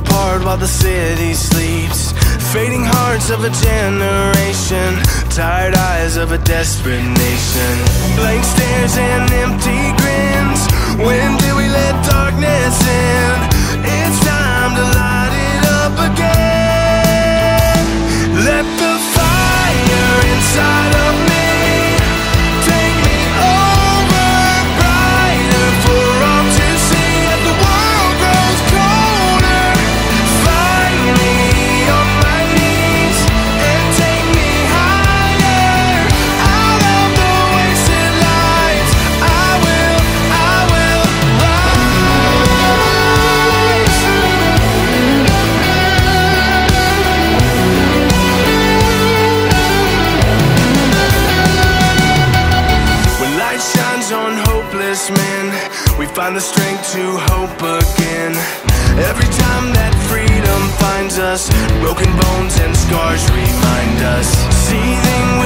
while the city sleeps. Fading hearts of a generation, tired eyes of a desperate nation. Blank stares and empty we find the strength to hope again. Every time that freedom finds us, broken bones and scars remind us. Seething